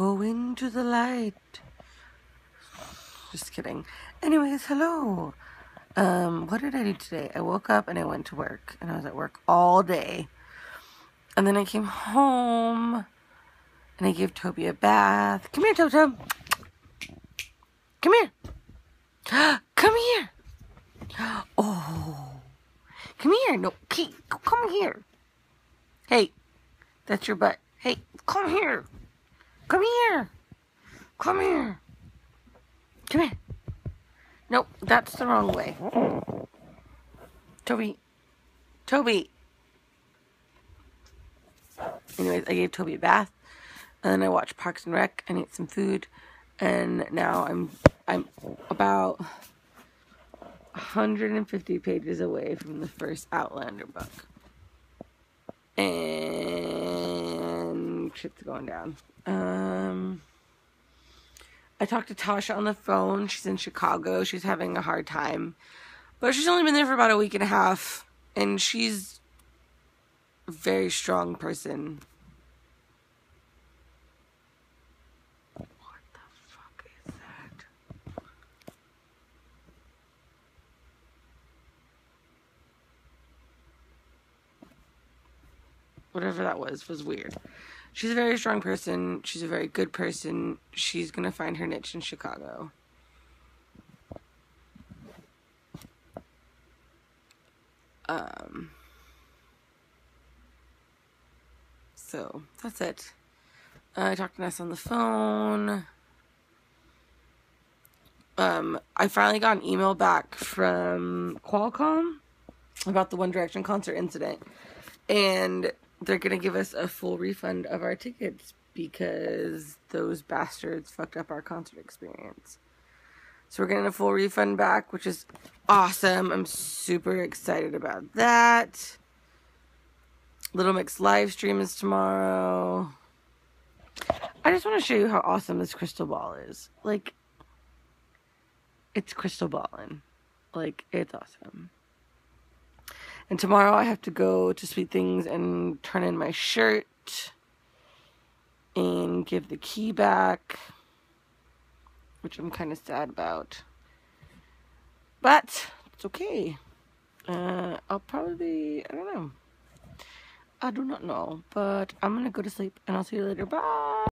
Go into the light. Just kidding. Anyways, hello. Um, what did I do today? I woke up and I went to work, and I was at work all day. And then I came home, and I gave Toby a bath. Come here, Toto. Come here. Come here. Oh. Come here. No, Kate, come here. Hey, that's your butt. Hey, come here. Come here. Come here. Come here. Nope, that's the wrong way. Toby. Toby. Anyways, I gave Toby a bath. And then I watched Parks and Rec and ate some food. And now I'm I'm about 150 pages away from the first Outlander book. And shit's going down. Um, I talked to Tasha on the phone. She's in Chicago. She's having a hard time. But she's only been there for about a week and a half. And she's a very strong person. What the fuck is that? Whatever that was, was weird. She's a very strong person. She's a very good person. She's going to find her niche in Chicago. Um, so that's it. I talked to Ness on the phone. Um, I finally got an email back from Qualcomm about the One Direction concert incident. And they're gonna give us a full refund of our tickets because those bastards fucked up our concert experience. So we're getting a full refund back, which is awesome. I'm super excited about that. Little Mix live stream is tomorrow. I just want to show you how awesome this crystal ball is. Like, it's crystal balling. Like, it's awesome. And tomorrow I have to go to Sweet Things and turn in my shirt and give the key back, which I'm kind of sad about. But it's okay. Uh, I'll probably, I don't know. I do not know, but I'm gonna go to sleep and I'll see you later. Bye.